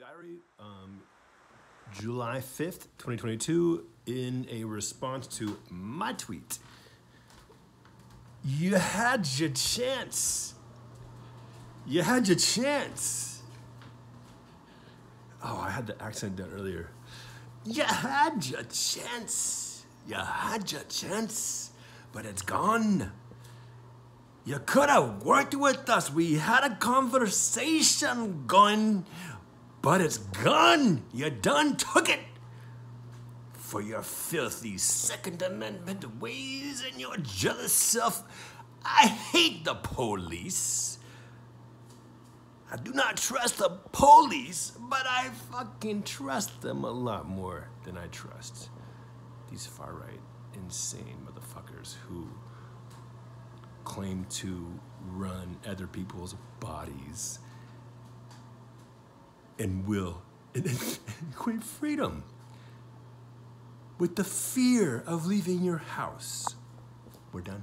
Diary, um, July 5th, 2022, in a response to my tweet. You had your chance. You had your chance. Oh, I had the accent done earlier. You had your chance. You had your chance, but it's gone. You could have worked with us. We had a conversation going, but it's gone. You done took it. For your filthy Second Amendment ways and your jealous self, I hate the police. I do not trust the police, but I fucking trust them a lot more than I trust these far right, insane motherfuckers who claim to run other people's bodies and will and, and equate freedom with the fear of leaving your house. We're done.